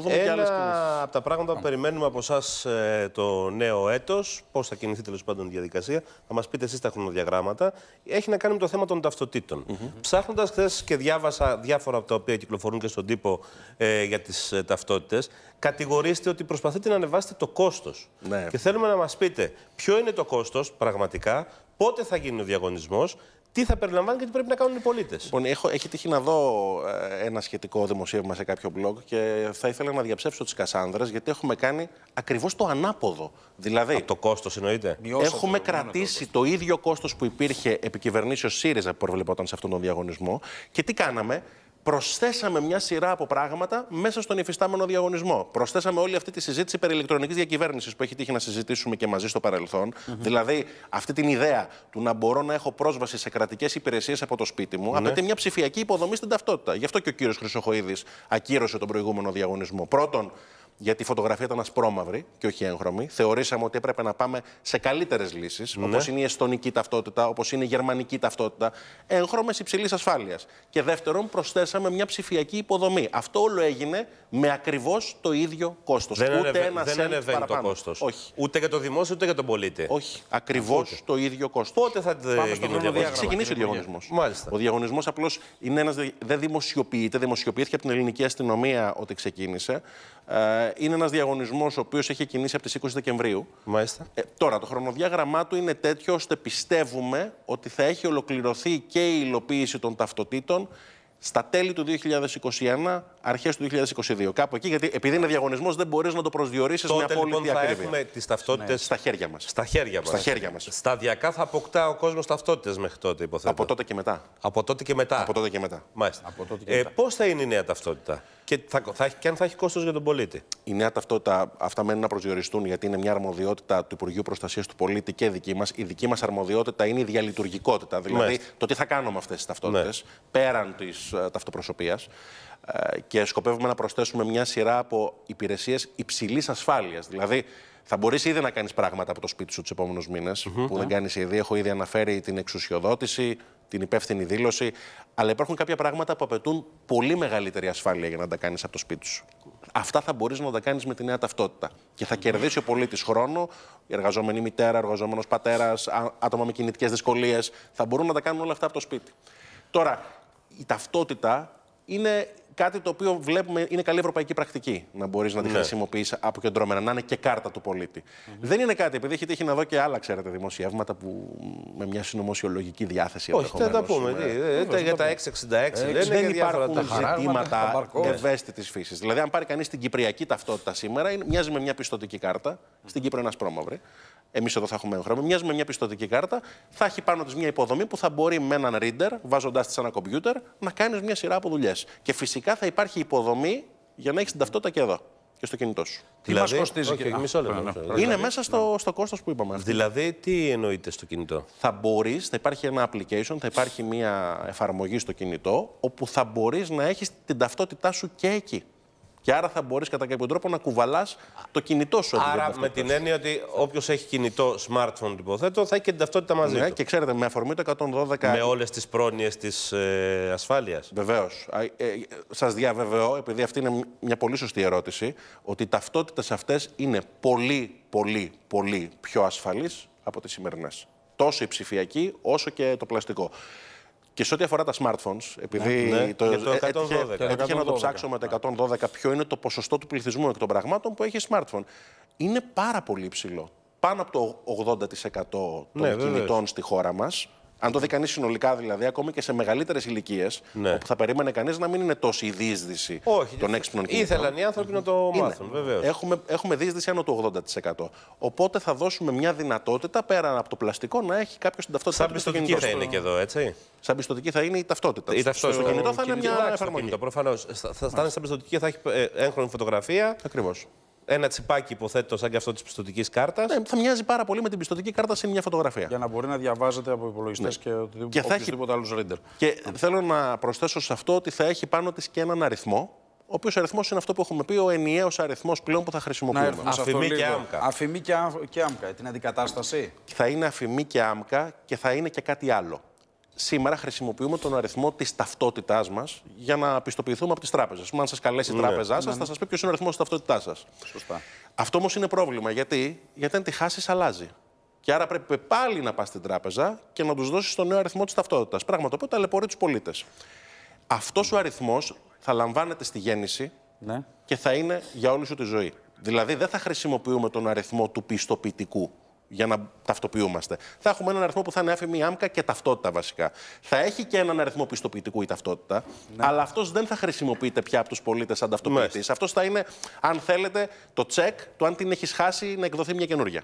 Θα δούμε και άλλες κινήσεις. Ένα από τα πράγματα που περιμένουμε από εσάς το νέο έτος, πώς θα κινηθεί τέλος πάντων η διαδικασία, θα μας πείτε εσείς τα χρονοδιαγράμματα, έχει να κάνει με το θέμα των ταυτοτήτων. Mm -hmm. Ψάχνοντας χθες και διάβασα διάφορα από τα οποία κυκλοφορούν και στον τύπο ε, για τις ε, ταυτότητες, κατηγορήστε ότι προσπαθείτε να ανεβάσετε το κόστος. Ναι. Και θέλουμε να μας πείτε ποιο είναι το κόστος πραγματικά, πότε θα γίνει ο διαγωνισμός τι θα περιλαμβάνει και τι πρέπει να κάνουν οι πολίτες. Λοιπόν, έχω, έχει τύχει να δω ε, ένα σχετικό δημοσίευμα σε κάποιο blog και θα ήθελα να διαψεύσω τις Κασάνδρες γιατί έχουμε κάνει ακριβώς το ανάποδο. Δηλαδή, Από το κόστος εννοείται. Έχουμε κρατήσει το, το ίδιο κόστος που υπήρχε επί κυβερνήσεως ΣΥΡΙΖΑ που προβλεπόταν σε αυτόν τον διαγωνισμό και τι κάναμε; Προσθέσαμε μια σειρά από πράγματα μέσα στον υφιστάμενο διαγωνισμό. Προσθέσαμε όλη αυτή τη συζήτηση περί ηλεκτρονικής διακυβέρνησης που έχει τύχει να συζητήσουμε και μαζί στο παρελθόν. Δηλαδή, αυτή την ιδέα του να μπορώ να έχω πρόσβαση σε κρατικές υπηρεσίες από το σπίτι μου, mm απαιτεί μια ψηφιακή υποδομή στην ταυτότητα. Γι' αυτό και ο κύριος Χρυσοχοίδης ακύρωσε τον προηγούμενο διαγωνισμό. Πρώτον, γιατί η φωτογραφία ήταν ασπρόμαυρη και όχι έγχρωμη. Θεωρήσαμε ότι έπρεπε να πάμε σε καλύτερες λύσεις, ναι. όπως είναι η εστονική ταυτότητα, όπως είναι η γερμανική ταυτότητα, έγχρωμες υψηλής ασφάλειας. Και δεύτερον, προσθέσαμε μια ψηφιακή υποδομή. Αυτό όλο έγινε με ακριβώς το ίδιο κόστος. Δεν, ούτε ένα δεν ανεβαίνει το κόστος. Όχι. Ούτε για το δημόσιο, ούτε για τον πολίτη. Όχι. Ακριβώς το ίδιο κόστος. Πότε θα γίνει ο διαγωνισμός; Έχει ξεκινήσει ο διαγωνισμός. Μάλιστα. Ο διαγωνισμός απλώς δεν δημοσιοποιείται. Δημοσιοποιήθηκε από την ελληνική αστυνομία ότι ξεκίνησε. Ε, είναι ένας διαγωνισμός ο οποίος έχει κινήσει από τις 20 Δεκεμβρίου. Μάλιστα. Ε, τώρα, το χρονοδιάγραμμά του είναι τέτοιο ώστε πιστεύουμε ότι θα έχει ολοκληρωθεί και η υλοποίηση των ταυτοτήτων στα τέλη του 2021, αρχές του 2022. Κάπου εκεί, γιατί επειδή είναι διαγωνισμός δεν μπορείς να το προσδιορίσεις με απόλυτη λοιπόν, ακρίβεια. θα έχουμε τις ταυτότητες ναι. στα χέρια μας. Στα χέρια μας. Στα χέρια μας. Σταδιακά θα αποκτά ο κόσμος ταυτότητες μέχρι τότε, υποθέτω. Από τότε και μετά. Από τότε και μετά. Από τότε και μετά. Μάλιστα. Από τότε και ε, μετά. πώς θα είναι η νέα ταυτότητα; Και, θα, θα έχει, και αν θα έχει κόστος για τον πολίτη. Η νέα ταυτότητα, αυτά μένουν να προσδιοριστούν γιατί είναι μια αρμοδιότητα του Υπουργείου Προστασίας του Πολίτη και δική μας. Η δική μας αρμοδιότητα είναι η διαλειτουργικότητα. Δηλαδή Μάλιστα. το τι θα κάνουμε με αυτές τις ταυτότητες Ναι. πέραν της uh, ταυτοπροσωπία. Ε, και σκοπεύουμε να προσθέσουμε μια σειρά από υπηρεσίες υψηλής ασφάλειας. Δηλαδή, θα μπορείς ήδη να κάνεις πράγματα από το σπίτι σου τους επόμενους μήνες, που δεν κάνεις ήδη. Έχω ήδη αναφέρει την εξουσιοδότηση, την υπεύθυνη δήλωση. Αλλά υπάρχουν κάποια πράγματα που απαιτούν πολύ μεγαλύτερη ασφάλεια για να τα κάνεις από το σπίτι σου. Αυτά θα μπορείς να τα κάνεις με τη νέα ταυτότητα. Και θα κερδίσει ο πολίτης χρόνο, η εργαζόμενη μητέρα, ο εργαζόμενος πατέρας, άτομα με κινητικές δυσκολίες. Θα μπορούν να τα κάνουν όλα αυτά από το σπίτι. Τώρα, η ταυτότητα είναι κάτι το οποίο βλέπουμε είναι καλή ευρωπαϊκή πρακτική. Να μπορείς να τη Ναι. χρησιμοποιήσει αποκεντρώμενα, να είναι και κάρτα του πολίτη. Δεν είναι κάτι, επειδή έχει τύχει να δω και άλλα, ξέρετε, δημοσιεύματα που με μια συνωμοσιολογική διάθεση. Όχι, θα τα ενδεχομένως, πούμε. ε, τι, ε, για τα 666 λένε δεν και διάφορα υπάρχουν τέτοια. χαράγματα, τα ζητήματα μπαρκόδες. ευαίσθητης φύσης. Δηλαδή, αν πάρει κανείς την κυπριακή ταυτότητα σήμερα, είναι- μοιάζει με μια πιστοτική κάρτα. Στην Κύπρο είναι ασπρόμαυρη. Εμείς εδώ θα έχουμε έγχρωμη. Μοιάζει με μια πιστοτική κάρτα. Θα έχει πάνω της μια υποδομή που θα μπορεί με έναν reader, βάζοντάς τη σε ένα κομπιούτερ, να κάνεις μια σειρά από δουλειές. Και φυσικά θα υπάρχει υποδομή για να έχεις την ταυτότητα και εδώ και στο κινητό σου. Τι μας Δηλαδή, κοστίζει όχι, και- όχι, μισό λεπτό, Α, ναι, μισό ναι. λεπτό. Είναι μέσα στο, στο κόστος που είπαμε. αυτή. Δηλαδή, τι εννοείται στο κινητό; θα μπορείς, θα υπάρχει ένα application, θα υπάρχει μια εφαρμογή στο κινητό, όπου θα μπορείς να έχεις την ταυτότητά σου και εκεί. Και άρα θα μπορείς κατά κάποιο τρόπο να κουβαλάς το κινητό σου. αντί για την Άρα, με ταυτότητά την σου. έννοια ότι όποιος έχει κινητό smartphone, υποθέτω, θα έχει και την ταυτότητα μαζί Ναι, του. και ξέρετε, με αφορμή το 112. Με όλες τις πρόνοιες της ε, ασφάλειας. Βεβαίως. Ε, Σας διαβεβαιώ, επειδή αυτή είναι μια πολύ σωστή ερώτηση, ότι οι ταυτότητες αυτές είναι πολύ, πολύ, πολύ πιο ασφαλείς από τις σημερινές. Τόσο η ψηφιακή, όσο και το πλαστικό. Και σε ό,τι αφορά τα smartphones, επειδή Ναι, το, και το ε, 112. έτυχε, έτυχε να το 112, ψάξω με το 112 ποιο είναι το ποσοστό του πληθυσμού εκ των πραγμάτων που έχει smartphone. Είναι πάρα πολύ υψηλό. Πάνω από το 80% των Ναι, βεβαίως. κινητών στη χώρα μας. Αν το δει κανείς συνολικά, δηλαδή, ακόμη και σε μεγαλύτερες ηλικίες, Ναι. όπου θα περίμενε κανείς να μην είναι τόση η διείσδυση Όχι. των έξυπνων κινητών. Ήθελαν οι άνθρωποι να το Είναι. μάθουν, βεβαίως. Έχουμε, έχουμε διείσδυση άνω του 80%. Οπότε θα δώσουμε μια δυνατότητα πέραν από το πλαστικό να έχει κάποιος την ταυτότητά Σαν του στο πιστοτική κινητό. θα είναι και εδώ, έτσι; Σαν πιστοτική θα είναι η ταυτότητα. Η Στο- ταυτότητα. Στο κινητό θα είναι μια Εντάξει, το εφαρμογή. κινητό, προφανώς. Θα, θα θα είναι σαν πιστοτική και θα έχει ε, έγχρωμη φωτογραφία. Ακριβώς. Ένα τσιπάκι, υποθέτω, σαν και αυτό της πιστοτικής κάρτας. Ναι, θα μοιάζει πάρα πολύ με την πιστοτική κάρτα σε μια φωτογραφία. Για να μπορεί να διαβάζεται από υπολογιστές και οτιδήποτε Ναι. Και θα έχει- οποιοδήποτε άλλους reader. Και θέλω να προσθέσω σε αυτό ότι θα έχει πάνω της και έναν αριθμό, ο οποίος αριθμός είναι αυτό που έχουμε πει, ο ενιαίος αριθμός πλέον που θα Να χρησιμοποιούμε. έρθουμε σε αυτό Αφημί και λίγο. άμκα. Αφημί και, άμ- και άμκα, την αντικατάσταση. Θα είναι αφημί και άμκα και θα είναι και κάτι άλλο. Σήμερα χρησιμοποιούμε τον αριθμό της ταυτότητάς μας για να πιστοποιηθούμε από τις τράπεζες. Αν σας καλέσει η τράπεζά σας, θα σας πει ποιος είναι ο αριθμός της ταυτότητάς σας. Σωστά. Αυτό όμως είναι πρόβλημα. Γιατί, γιατί αν τη χάσεις, αλλάζει. Και άρα πρέπει πάλι να πας στην τράπεζα και να τους δώσεις τον νέο αριθμό της ταυτότητας. Πράγμα το οποίο ταλαιπωρεί τους πολίτες. Αυτός ο αριθμός θα λαμβάνεται στη γέννηση Ναι. και θα είναι για όλη σου τη ζωή. Δηλαδή δεν θα χρησιμοποιούμε τον αριθμό του πιστοποιητικού για να ταυτοποιούμαστε. Θα έχουμε έναν αριθμό που θα είναι άφημη άμκα και ταυτότητα βασικά. Θα έχει και έναν αριθμό πιστοποιητικού η ταυτότητα, αλλά αυτός δεν θα χρησιμοποιείται πια από τους πολίτες σαν ταυτοποιητής. Αυτός θα είναι, αν θέλετε, το τσεκ του αν την έχεις χάσει να εκδοθεί μια καινούργια.